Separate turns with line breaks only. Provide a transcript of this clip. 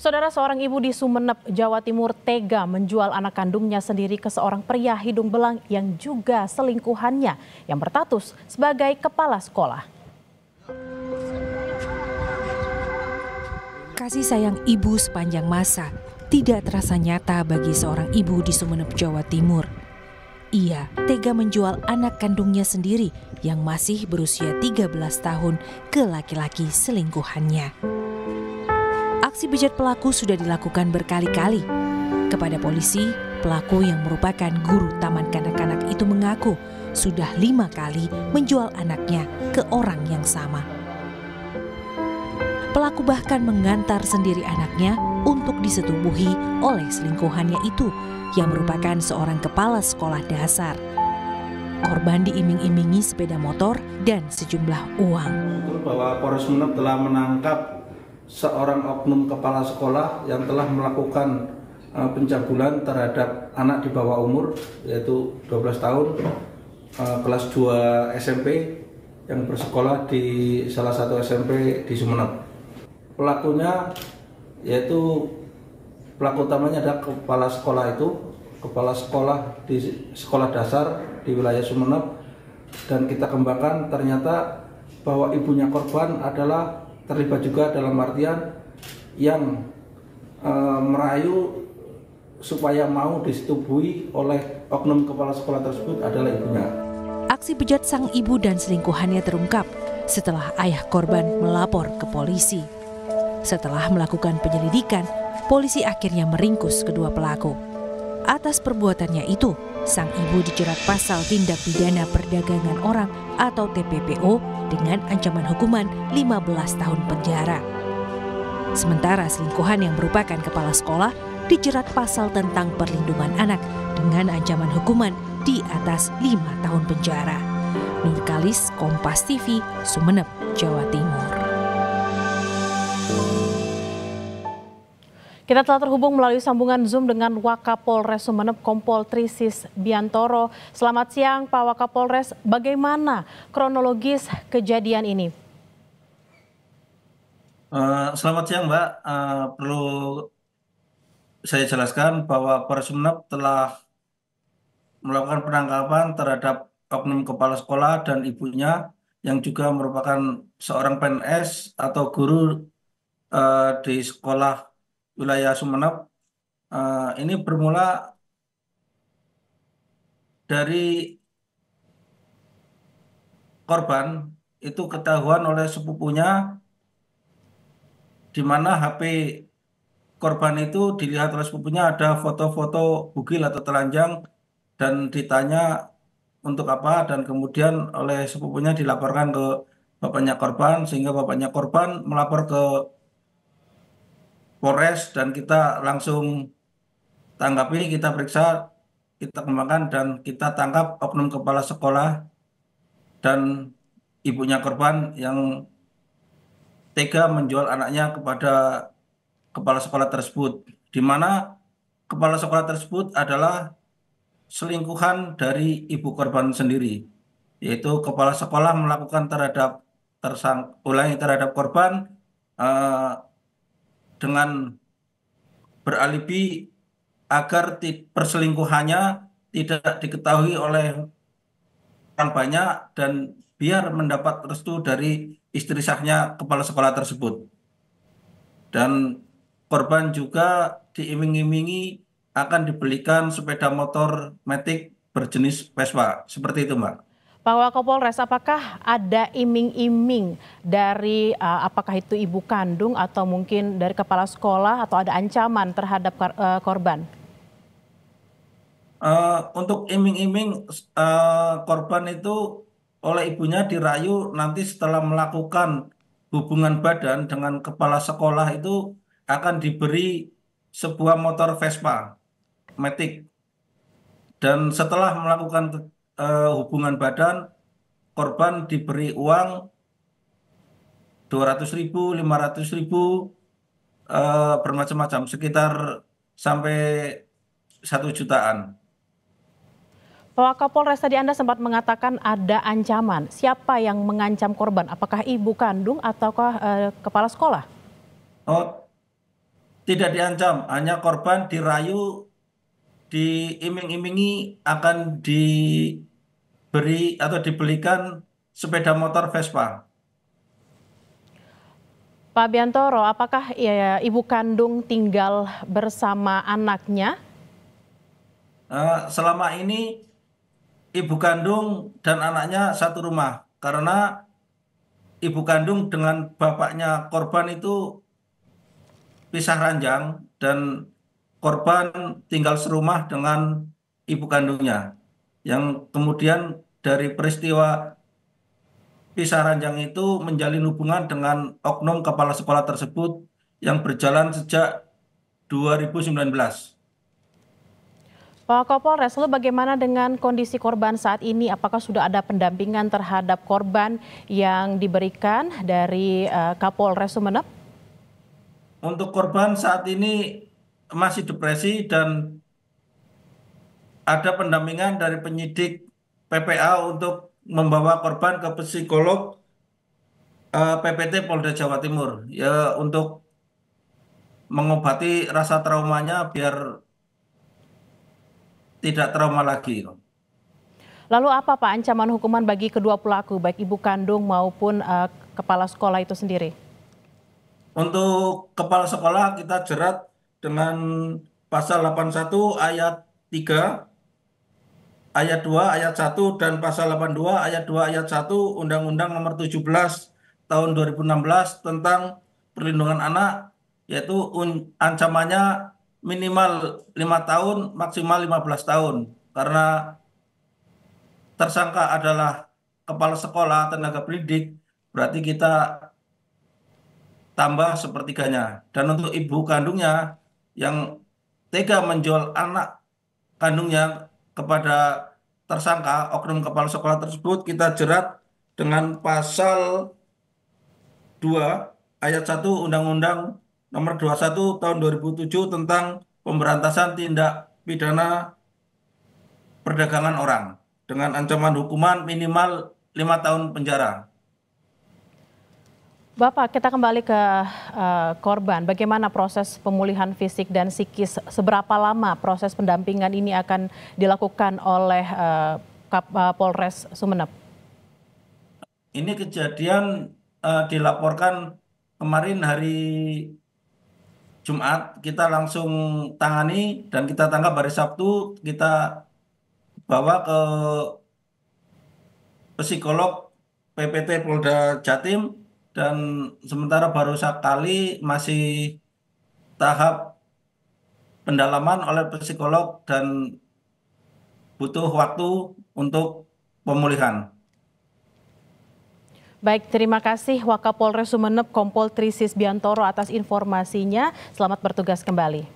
Saudara seorang ibu di Sumeneb, Jawa Timur tega menjual anak kandungnya sendiri ke seorang pria hidung belang yang juga selingkuhannya yang bertatus sebagai kepala sekolah.
Kasih sayang ibu sepanjang masa tidak terasa nyata bagi seorang ibu di Sumeneb, Jawa Timur. Ia tega menjual anak kandungnya sendiri yang masih berusia 13 tahun ke laki-laki selingkuhannya. Aksi bejat pelaku sudah dilakukan berkali-kali. Kepada polisi, pelaku yang merupakan guru taman kanak-kanak itu mengaku sudah lima kali menjual anaknya ke orang yang sama. Pelaku bahkan mengantar sendiri anaknya untuk disetubuhi oleh selingkuhannya itu yang merupakan seorang kepala sekolah dasar. Korban diiming-imingi sepeda motor dan sejumlah uang.
Bahwa Polres telah menangkap seorang oknum kepala sekolah yang telah melakukan uh, pencabulan terhadap anak di bawah umur yaitu 12 tahun uh, kelas 2 SMP yang bersekolah di salah satu SMP di Sumeneb. Pelakunya yaitu pelaku utamanya adalah kepala sekolah itu, kepala sekolah di sekolah dasar di wilayah Sumeneb dan kita kembangkan ternyata bahwa ibunya korban adalah terlibat juga dalam artian yang e, merayu supaya mau disetubuhi oleh oknum kepala sekolah tersebut adalah ibunya.
Aksi bejat sang ibu dan selingkuhannya terungkap setelah ayah korban melapor ke polisi. Setelah melakukan penyelidikan, polisi akhirnya meringkus kedua pelaku. Atas perbuatannya itu, sang ibu dijerat pasal tindak pidana perdagangan orang atau TPPO dengan ancaman hukuman 15 tahun penjara. Sementara selingkuhan yang merupakan kepala sekolah dijerat pasal tentang perlindungan anak dengan ancaman hukuman di atas 5 tahun penjara. Nurkalis Kompas TV, Sumeneb, Jawa Timur.
Kita telah terhubung melalui sambungan Zoom dengan Wakapolres Sumeneb Kompol Trisis Biantoro. Selamat siang Pak Wakapolres, bagaimana kronologis kejadian ini?
Uh, selamat siang Mbak, uh, perlu saya jelaskan bahwa Polres Sumeneb telah melakukan penangkapan terhadap oknum kepala sekolah dan ibunya yang juga merupakan seorang PNS atau guru uh, di sekolah wilayah Sumeneb uh, ini bermula dari korban itu ketahuan oleh sepupunya di mana HP korban itu dilihat oleh sepupunya ada foto-foto bugil atau telanjang dan ditanya untuk apa dan kemudian oleh sepupunya dilaporkan ke bapaknya korban sehingga bapaknya korban melapor ke Polres dan kita langsung tanggapi, kita periksa, kita kembangkan dan kita tangkap oknum kepala sekolah dan ibunya korban yang tega menjual anaknya kepada kepala sekolah tersebut, di mana kepala sekolah tersebut adalah selingkuhan dari ibu korban sendiri, yaitu kepala sekolah melakukan terhadap tersang ulangi terhadap korban uh, dengan beralibi agar perselingkuhannya tidak diketahui oleh orang banyak dan biar mendapat restu dari istri sahnya kepala sekolah tersebut. Dan korban juga diiming-imingi akan dibelikan sepeda motor metik berjenis Vespa. Seperti itu, Mbak.
Pak Wakapolres, apakah ada iming-iming dari uh, apakah itu ibu kandung atau mungkin dari kepala sekolah atau ada ancaman terhadap uh, korban?
Uh, untuk iming-iming uh, korban itu oleh ibunya dirayu nanti setelah melakukan hubungan badan dengan kepala sekolah itu akan diberi sebuah motor Vespa Matic dan setelah melakukan uh, hubungan badan korban diberi uang 200 ribu, 500 ribu uh, bermacam-macam sekitar sampai satu jutaan.
Pak Kapolres tadi Anda sempat mengatakan ada ancaman. Siapa yang mengancam korban? Apakah ibu kandung ataukah uh, kepala sekolah?
Oh, Tidak diancam, hanya korban dirayu, diiming-imingi akan diberi atau dibelikan sepeda motor Vespa.
Pak Biantoro, apakah ya, ibu kandung tinggal bersama anaknya?
Uh, selama ini ibu kandung dan anaknya satu rumah karena ibu kandung dengan bapaknya korban itu pisah ranjang dan korban tinggal serumah dengan ibu kandungnya. Yang kemudian dari peristiwa pisah ranjang itu menjalin hubungan dengan oknum kepala sekolah tersebut yang berjalan sejak 2019.
Pak Kapolres, lalu bagaimana dengan kondisi korban saat ini? Apakah sudah ada pendampingan terhadap korban yang diberikan dari uh, Kapolres Sumeneb?
Untuk korban saat ini masih depresi dan ada pendampingan dari penyidik PPA untuk membawa korban ke psikolog uh, eh, PPT Polda Jawa Timur ya untuk mengobati rasa traumanya biar tidak trauma lagi.
Lalu apa Pak ancaman hukuman bagi kedua pelaku baik ibu kandung maupun uh, kepala sekolah itu sendiri?
Untuk kepala sekolah kita jerat dengan pasal 81 ayat 3, ayat 2, ayat 1, dan pasal 82 ayat 2, ayat 1 Undang-Undang nomor 17 tahun 2016 tentang perlindungan anak, yaitu ancamannya minimal lima tahun, maksimal 15 tahun. Karena tersangka adalah kepala sekolah, tenaga pendidik, berarti kita tambah sepertiganya. Dan untuk ibu kandungnya yang tega menjual anak kandungnya kepada tersangka oknum kepala sekolah tersebut kita jerat dengan pasal 2 ayat 1 Undang-Undang nomor 21 tahun 2007 tentang pemberantasan tindak pidana perdagangan orang dengan ancaman hukuman minimal lima tahun penjara.
Bapak, kita kembali ke uh, korban. Bagaimana proses pemulihan fisik dan psikis? Seberapa lama proses pendampingan ini akan dilakukan oleh uh, Kapolres Sumeneb?
Ini kejadian uh, dilaporkan kemarin hari Jumat. Kita langsung tangani dan kita tangkap hari Sabtu. Kita bawa ke psikolog PPT Polda Jatim dan sementara baru sekali masih tahap pendalaman oleh psikolog dan butuh waktu untuk pemulihan.
Baik, terima kasih Wakapolres Sumeneb Kompol Trisis Biantoro atas informasinya. Selamat bertugas kembali.